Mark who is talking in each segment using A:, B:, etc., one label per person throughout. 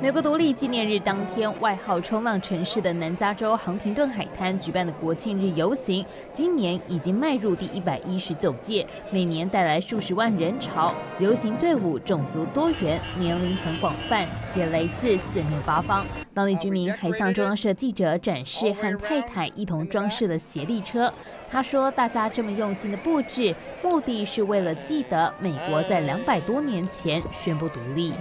A: 美国独立纪念日当天，外号“冲浪城市”的南加州杭廷顿海滩举办的国庆日游行，今年已经迈入第一百一十九届，每年带来数十万人潮。游行队伍种族多元，年龄层广泛，也来自四面八方。当地居民还向中央社记者展示和太太一同装饰的协力车。他说：“大家这么用心的布置，目的是为了记得美国在两百多年前宣布独立。”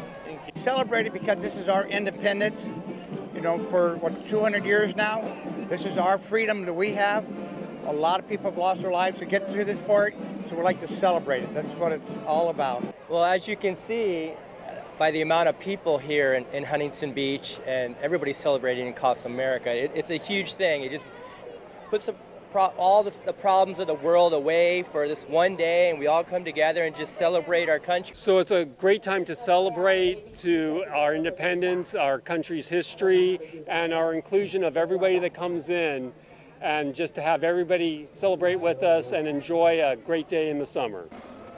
B: Celebrate it because this is our independence. You know, for what 200 years now, this is our freedom that we have. A lot of people have lost their lives to get to this point, so we like to celebrate it. That's what it's all about.
C: Well, as you can see, uh, by the amount of people here in, in Huntington Beach and everybody celebrating across America, it, it's a huge thing. It just puts a pro- all this, the problems of the world away for this one day, and we all come together and just celebrate our country.
D: So it's a great time to celebrate to our independence, our country's history, and our inclusion of everybody that comes in, and just to have everybody celebrate with us and enjoy a great day in the summer.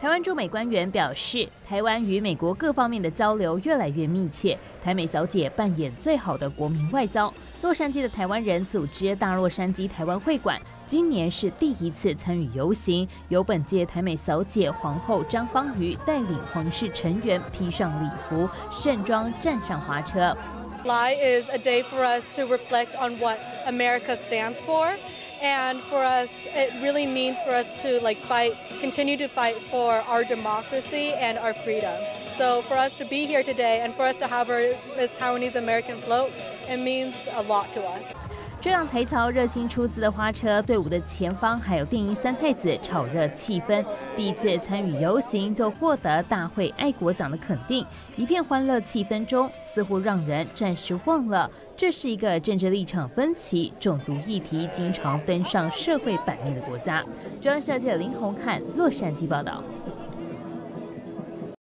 A: 台湾驻美官员表示，台湾与美国各方面的交流越来越密切，台美小姐扮演最好的国民外交。洛杉矶的台湾人组织大洛杉矶台湾会馆， 今年是第一次参与游行，由本届台美小姐皇后张芳瑜带领皇室成员披上礼服，盛装站上花车。
E: July is a day for us to reflect on what America stands for. And for us, it really means for us to like fight, continue to fight for our democracy and our freedom. So for us to be here today and for us to have our this Taiwanese American float, it means a lot to us.
A: 这辆台侨热心出资的花车队伍的前方，还有电音三太子，炒热气氛。第一次参与游行就获得大会爱国奖的肯定，一片欢乐气氛中，似乎让人暂时忘了这是一个政治立场分歧、种族议题经常登上社会版面的国家。中央社记者林宏汉洛杉矶报道。